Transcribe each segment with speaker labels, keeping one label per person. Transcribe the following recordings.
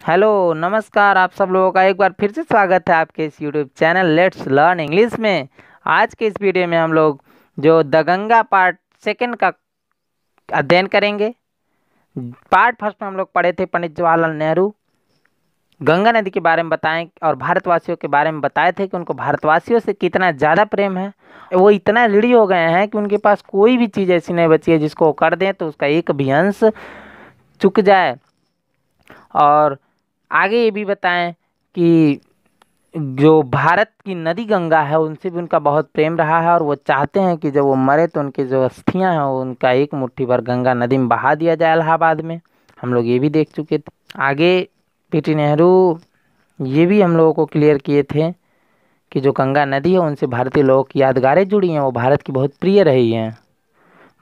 Speaker 1: Hello, नमस्कार आप सब लोगों का एक बार फिर से स्वागत है आपके इस YouTube channel let's learn English में। आज के इस वीडियो में हम लोग जो द गंगा पार्ट सेकंड का अध्ययन करेंगे। पार्ट फ़र्स्ट में हम लोग पढ़े थे पंडित जवाहरलाल नेहरू। गंगा नदी के बारे में बताएँ और भारतवासियों के बारे में बताए थे कि उनको भारतवासियों से कितना ज़्यादा प्रेम है। वो इतना ऋणी हो गए हैं कि उनके पास कोई भी चीज़ ऐसी नहीं बची है जिसको कर दें तो उसका एक भी अंश चुक जाए। और आगे ये भी बताएँ कि जो भारत की नदी गंगा है, उनसे भी उनका बहुत प्रेम रहा है और वो चाहते हैं कि जब वो मरे तो उनकी जो अस्थियाँ हैं, उनका एक मुट्ठी भर गंगा नदी में बहा दिया जाए इलाहाबाद में। हम लोग ये भी देख चुके थे। आगे पीटी नेहरू, ये भी हम लोगों को क्लियर किए थे कि जो गंगा नदी है, उनसे भारतीय लोगों की यादगारें जुड़ी हैं, वो भारत की बहुत प्रिय रही हैं।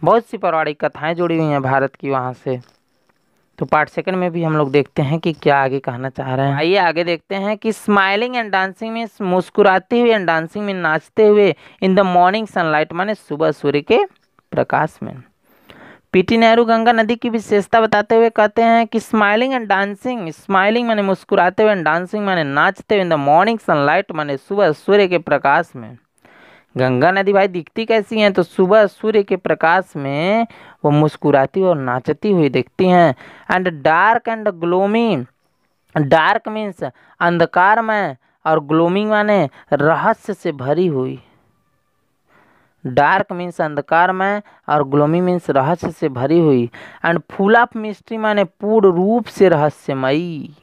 Speaker 1: बहुत सी पौराणिक कथाएँ जुड़ी हुई हैं भारत की वहाँ से। तो पार्ट सेकंड में भी हम लोग देखते हैं कि क्या आगे कहना चाह रहे हैं। आइए आगे देखते हैं कि स्माइलिंग एंड डांसिंग में, मुस्कुराते हुए एंड डांसिंग में, नाचते हुए इन द मॉर्निंग सनलाइट माने सुबह सूर्य के प्रकाश में। पीटी नेहरू गंगा नदी की विशेषता बताते हुए कहते हैं कि स्माइलिंग एंड डांसिंग स्माइलिंग माने मुस्कुराते हुए एंड डांसिंग माने नाचते हुए इन द मॉर्निंग सनलाइट माने सुबह सूर्य के प्रकाश में। गंगा नदी भाई दिखती कैसी हैं? तो सुबह सूर्य के प्रकाश में वो मुस्कुराती और नाचती हुई दिखती हैं। And dark and gloomy dark means अंधकार में और ग्लोमिंग माने रहस्य से भरी हुई। डार्क मीन्स अंधकार में और ग्लोमी मीन्स रहस्य से भरी हुई। एंड फुल ऑफ़ मिस्ट्री माने पूर्ण रूप से रहस्यमयी।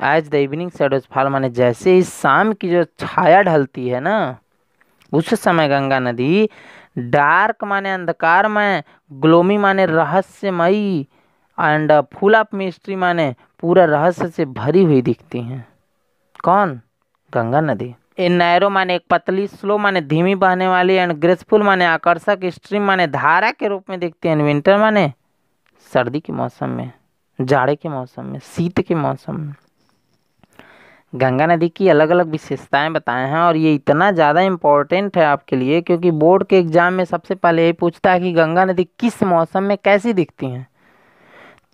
Speaker 1: As the evening shadows fall माने जैसे ही शाम की जो छाया ढलती है ना, उस समय गंगा नदी डार्क माने अंधकार में, ग्लोमी माने रहस्यमयी एंड फुल ऑफ़ मिस्ट्री माने पूरा रहस्य से भरी हुई दिखती हैं। कौन? गंगा नदी। ए नैरो माने एक पतली स्लो माने धीमी बहने वाली एंड ग्रेसफुल माने आकर्षक स्ट्रीम माने धारा के रूप में दिखती है। विंटर माने सर्दी के मौसम में, जाड़े के मौसम में, शीत के मौसम में। गंगा नदी की अलग अलग विशेषताएँ बताए हैं और ये इतना ज़्यादा इम्पोर्टेंट है आपके लिए क्योंकि बोर्ड के एग्ज़ाम में सबसे पहले यही पूछता है कि गंगा नदी किस मौसम में कैसी दिखती हैं।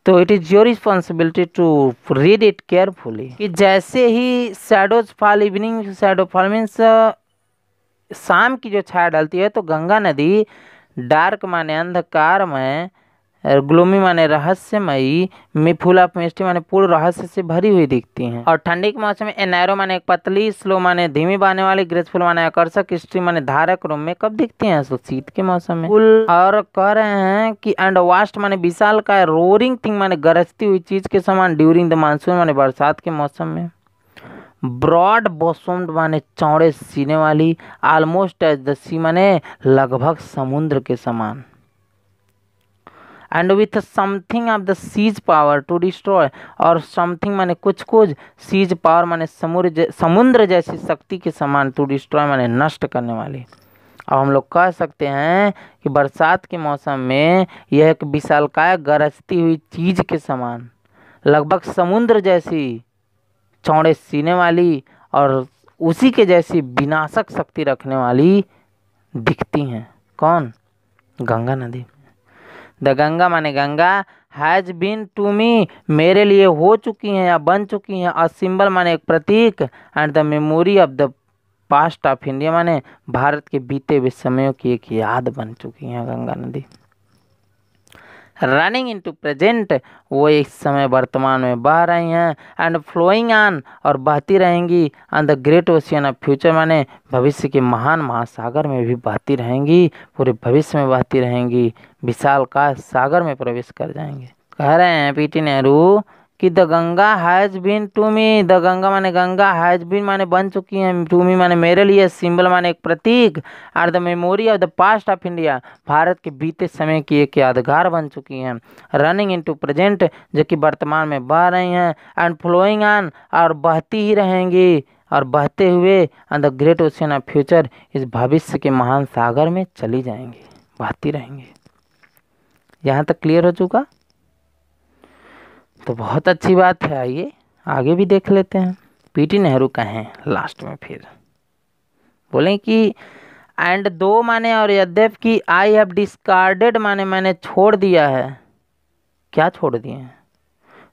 Speaker 1: तो it is your responsibility to read it carefully कि जैसे ही shadows fall evening shadow fall means शाम की जो छाया डालती है तो गंगा नदी डार्क माने अंधकार में ग्लोमी माने रहस्यमयी में फुल ऑफ़ माने पूर्ण रहस्य से भरी हुई दिखती हैं। और ठंडी के मौसम में एनैरो माने एक पतली स्लो माने धीमी बहने वाली ग्रेसफुल माने आकर्षक स्ट्री माने धारक रूम में कब दिखती हैं? तो शीत के मौसम में। और कह रहे हैं कि एंड वास्ट माने विशाल का रोरिंग थिंग माने गरजती हुई चीज़ के समान ड्यूरिंग द मानसून माने बरसात के मौसम में। ब्रॉड बॉसोम्ड माने चौड़े सीने वाली ऑलमोस्ट एज द सी माने लगभग समुद्र के समान। And with something of the sea's power to destroy और समथिंग माने कुछ कुछ सीज पावर माने समुद्र समुद्र जैसी शक्ति के समान टू डिस्ट्रॉय माने नष्ट करने वाली। अब हम लोग कह सकते हैं कि बरसात के मौसम में यह एक विशालकाय गरजती हुई चीज़ के समान। लगभग समुद्र जैसी चौड़े सीने वाली और उसी के जैसी विनाशक शक्ति रखने वाली दिखती हैं। कौन? गंगा नदी। द गंगा माने Ganga has been to me मेरे लिए हो चुकी हैं या बन चुकी हैं अ सिंबल माने एक प्रतीक and the memory of the past of India माने भारत के बीते हुए समयों की एक याद बन चुकी हैं गंगा नदी। रनिंग इनटू प्रेजेंट वो इस समय वर्तमान में बह रही हैं एंड फ्लोइंग ऑन और बहती रहेंगी on the great ocean of future माने भविष्य के महान महासागर में भी बहती रहेंगी, पूरे भविष्य में बहती रहेंगी, विशाल का सागर में प्रवेश कर जाएँगे। कह रहे हैं पीटी नेहरू कि the Ganga has been to me, the Ganga माने गंगा हैज़ बीन माने बन चुकी हैं, टू मी माने मेरे लिए, सिंबल माने एक प्रतीक, are the memory of the past of India, Bharat के बीते समय की एक यादगार बन चुकी हैं। रनिंग इनटू प्रेजेंट, जो कि वर्तमान में बह रही हैं, एंड फ्लोइंग ऑन, और बहती ही रहेंगी, और बहते हुए on the great ocean of future, इस भविष्य के महान सागर में चली जाएँगी, बहती रहेंगी। यहाँ तक क्लियर हो चुका? तो बहुत अच्छी बात है, आइए, आगे भी देख लेते हैं। पीटी नेहरू कहें लास्ट में फिर। बोले कि एंड दो माने और यद्यप कि आई हैव डिस्कार्डेड माने मैंने छोड़ दिया है। क्या छोड़ दिए हैं?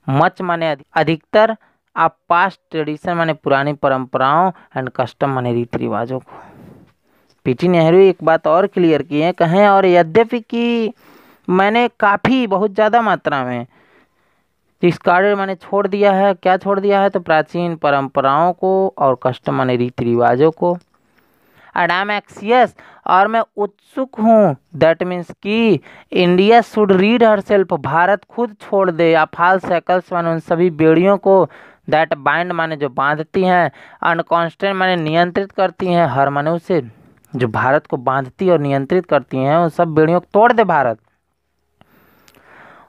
Speaker 1: मच माने अधिकतर, आप पास्ट ट्रेडिशन माने पुरानी परंपराओं एंड कस्टम माने रीति रिवाजों को पीटी नेहरू एक बात और क्लियर की है, कहें, और यद्यपि कि मैंने काफ़ी, बहुत ज़्यादा मात्रा में डिस्कार्डेड मैंने छोड़ दिया है। क्या छोड़ दिया है? तो प्राचीन परंपराओं को और कष्ट माने रीति रिवाजों को एम एक्सियस और मैं उत्सुक हूँ। दैट मीन्स कि India should rid herself Bharat खुद छोड़ दे। या फाल साइकल्स माने उन सभी बेड़ियों को दैट बाइंड माने जो बांधती हैं अनकॉन्स्टेंट माने नियंत्रित करती हैं। हर मनुष्य जो भारत को बांधती और नियंत्रित करती हैं, उन सब बेड़ियों को तोड़ दे भारत।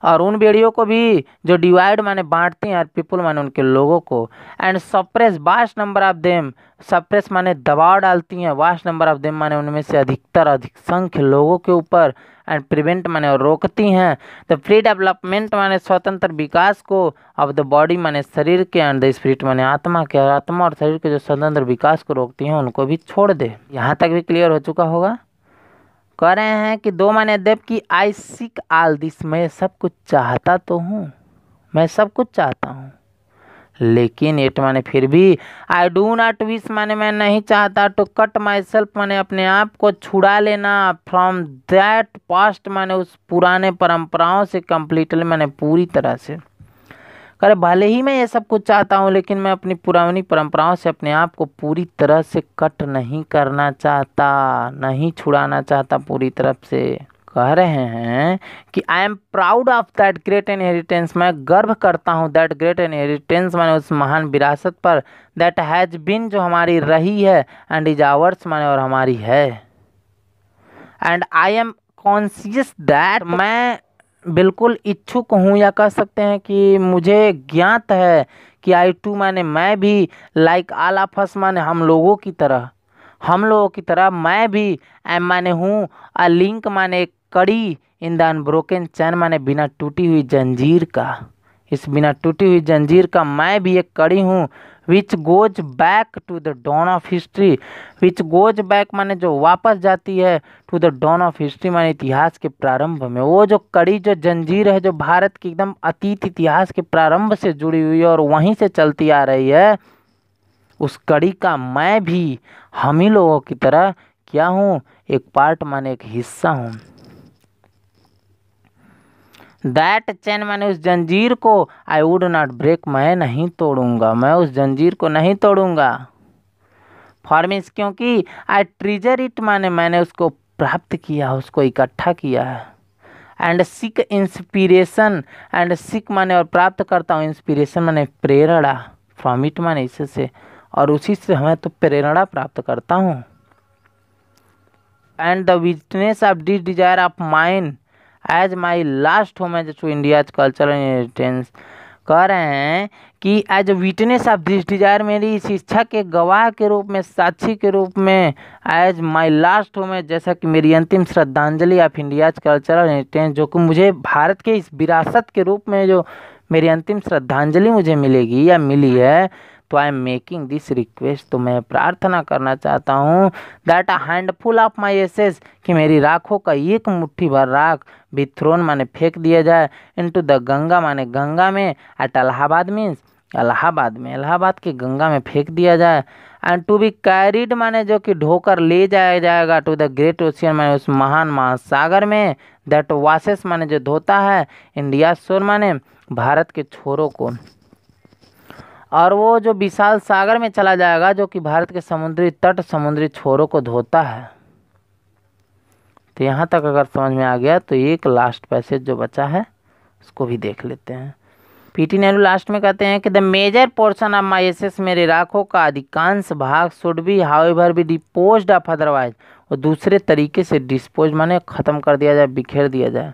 Speaker 1: और उन बेड़ियों को भी जो डिवाइड माने बांटती हैं पीपुल माने उनके लोगों को। And suppress vast number of them suppress माने दबाव डालती हैं वास्ट नंबर ऑफ़ देम माने उनमें से अधिकतर अधिक संख्य लोगों के ऊपर एंड प्रिवेंट माने रोकती हैं। द फ्री डेवलपमेंट माने स्वतंत्र विकास को ऑफ़ द बॉडी माने शरीर के एंड द स्पिरिट माने आत्मा के आत्मा और शरीर के जो स्वतंत्र विकास को रोकती हैं, उनको भी छोड़ दे। यहाँ तक भी क्लियर हो चुका होगा? कह रहे हैं कि दो माने देव की आई सिक आल दिस। मैं सब कुछ चाहता तो हूँ। मैं सब कुछ चाहता हूँ। लेकिन एट माने फिर भी आई डू नॉट विश माने मैं नहीं चाहता टू कट माई सेल्फ माने अपने आप को छुड़ा लेना। फ्रॉम दैट पास्ट माने उस पुराने परंपराओं से कम्प्लीटली मैंने पूरी तरह से। करे भले ही मैं ये सब कुछ चाहता हूँ, लेकिन मैं अपनी पुरानी परंपराओं से अपने आप को पूरी तरह से कट नहीं करना चाहता, नहीं छुड़ाना चाहता पूरी तरफ़ से। कह रहे हैं कि I am proud of that great inheritance मैं गर्व करता हूँ दैट ग्रेट इनहेरिटेंस मैंने उस महान विरासत पर दैट हैज़ बिन जो हमारी रही है एंड इज़ आवर्स मैंने और हमारी है। And I am conscious that मैं बिल्कुल इच्छुक हूँ या कह सकते हैं कि मुझे ज्ञात है कि आई टू माने मैं भी लाइक आल ऑफ़ अस माने हम लोगों की तरह। हम लोगों की तरह मैं भी एम माने हूँ, अ लिंक माने कड़ी, इन द अनब्रोकन चैन माने बिना टूटी हुई जंजीर का। इस बिना टूटी हुई जंजीर का मैं भी एक कड़ी हूँ which goes back to the dawn of history which goes back माने जो वापस जाती है to the dawn of history माने इतिहास के प्रारंभ में। वो जो कड़ी, जो जंजीर है, जो भारत की एकदम अतीत इतिहास के प्रारंभ से जुड़ी हुई है और वहीं से चलती आ रही है, उस कड़ी का मैं भी हम ही लोगों की तरह क्या हूँ? एक पार्ट माने एक हिस्सा हूँ। दैट चैन मैंने उस जंजीर को आई वुड नॉट ब्रेक मैं नहीं तोड़ूँगा, मैं उस जंजीर को नहीं तोड़ूँगा। फॉर्मिस क्योंकि आई ट्रीजर इट माने मैंने उसको प्राप्त किया, उसको इकट्ठा किया है। And seek inspiration and seek माने और प्राप्त करता हूँ इंस्पिरेशन माने प्रेरणा फ्रॉम इट माने इससे और उसी से हमें तो प्रेरणा प्राप्त करता हूँ। And the witness of this desire of mind as my last homage to India's cultural inheritance कह रहे हैं कि as witness of this desire मेरी इच्छा के गवाह के रूप में, साक्षी के रूप में एज माई लास्ट होम जैसा कि मेरी अंतिम श्रद्धांजलि ऑफ़ इंडियाज कल्चरल इनहेरिटेंस जो कि मुझे भारत के इस विरासत के रूप में जो मेरी अंतिम श्रद्धांजलि मुझे मिलेगी या मिली है तो I am making this request तो मैं प्रार्थना करना चाहता हूँ that a handful of my ashes कि मेरी राखों का एक मुट्ठी भर राख भी थ्रोन माने फेंक दिया जाए इनटू द गंगा माने गंगा में एट अलाहाबाद मीन्स इलाहाबाद में इलाहाबाद की गंगा में फेंक दिया जाए एंड टू बी कैरिड माने जो कि ढोकर ले जाया जाएगा टू द ग्रेट ओशियन माने उस महान महासागर में दैट वासेस माने जो धोता है इंडिया शोर माने, भारत के छोरों को। और वो जो विशाल सागर में चला जाएगा, जो कि भारत के समुद्री तट, समुद्री छोरों को धोता है। तो यहाँ तक अगर समझ में आ गया तो एक लास्ट पैसेज जो बचा है, उसको भी देख लेते हैं। पीटी नेहरू लास्ट में कहते हैं कि the major portion of my ash मेरे राखों का अधिकांश भाग should be how be dispose of otherwise और दूसरे तरीके से डिस्पोज माने ख़त्म कर दिया जाए, बिखेर दिया जाए।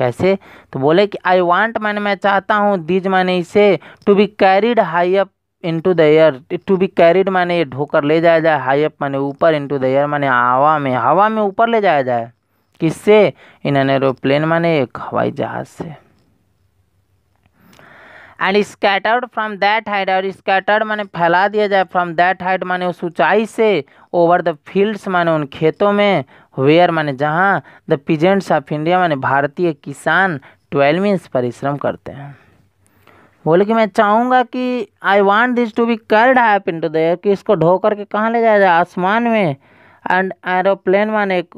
Speaker 1: कैसे? तो बोले कि आई वांट मैंने मैं चाहता हूँ दीज मैंने इसे to be carried high up into the air to be carried माने ये ढोकर ले जाया जाए हाई अप माने ऊपर इनटू द एयर मैंने हवा में हवा में ऊपर ले जाया जाए। किससे? इन एन एरोप्लेन माने एक हवाई जहाज़ से। And scattered from that height और स्कैटर्ड माने फैला दिया जाए फ्रॉम दैट हाइट माने उस ऊंचाई से ओवर द फील्ड्स माने उन खेतों में वेयर माने जहाँ द पिजेंट्स ऑफ़ इंडिया माने भारतीय किसान ट्वेल्व मीन्स परिश्रम करते हैं। बोले कि मैं चाहूँगा कि I want this to be carried high up into the air कि इसको ढो करके कहाँ ले जाया जाए? आसमान में। एंड एरोप्लेन माने एक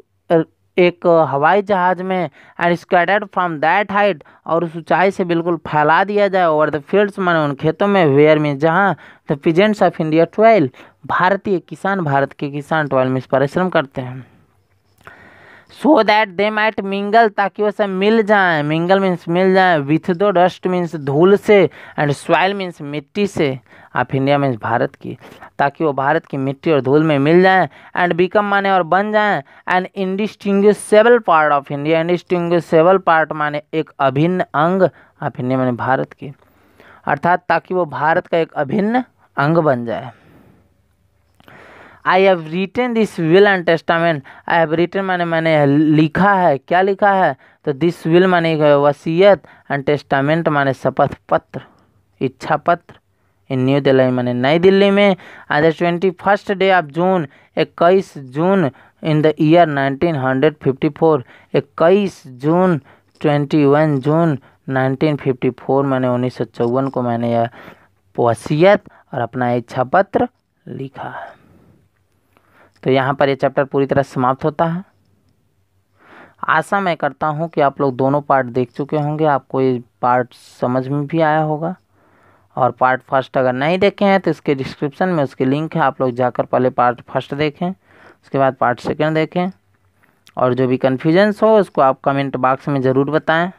Speaker 1: एक हवाई जहाज़ में and scattered from that height और उस ऊंचाई से बिल्कुल फैला दिया जाए ओवर द फील्ड्स माने उन खेतों में वेयर में जहाँ the peasants of India toil भारतीय किसान, भारत के किसान ट्वेल्व में इस परिश्रम करते हैं। So that they might mingle ताकि वो सब मिल जाए। मिंगल मीन्स मिल जाए। विथ दो डस्ट मीन्स धूल से एंड सॉइल मीन्स मिट्टी से। आप इंडिया मीन्स भारत की। ताकि वो भारत की मिट्टी और धूल में मिल जाए एंड बिकम माने और बन जाए। And indistinguishable part of India indistinguishable part माने एक अभिन्न अंग। ऑफ़ इंडिया माने भारत की। अर्थात ताकि वो भारत का एक अभिन्न अंग बन जाए। I have written this will and testament I have written माने, मैंने लिखा है। क्या लिखा है? तो दिस विल माने वसीयत एंड टेस्टामेंट माने शपथ पत्र, इच्छा पत्र। इन न्यू दिल्ली माने नई दिल्ली में। आज twenty first day of June इक्कीस June in the year nineteen hundred fifty four इक्कीस June twenty one June nineteen fifty four मैंने उन्नीस सौ चौवन को मैंने यह वसीयत और अपना इच्छा पत्र लिखा है। तो यहाँ पर ये चैप्टर पूरी तरह समाप्त होता है। आशा मैं करता हूँ कि आप लोग दोनों पार्ट देख चुके होंगे। आपको ये पार्ट समझ में भी आया होगा। और पार्ट फ़र्स्ट अगर नहीं देखे हैं तो इसके डिस्क्रिप्शन में उसकी लिंक है। आप लोग जाकर पहले पार्ट फ़र्स्ट देखें, उसके बाद पार्ट सेकेंड देखें। और जो भी कन्फ्यूजन्स हो, उसको आप कमेंट बॉक्स में ज़रूर बताएँ।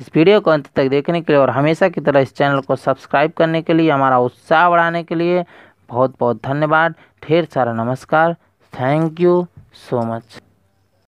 Speaker 1: इस वीडियो को अंत तक देखने के लिए और हमेशा की तरह इस चैनल को सब्सक्राइब करने के लिए, हमारा उत्साह बढ़ाने के लिए बहुत बहुत धन्यवाद। ढेर सारा नमस्कार। Thank you so much.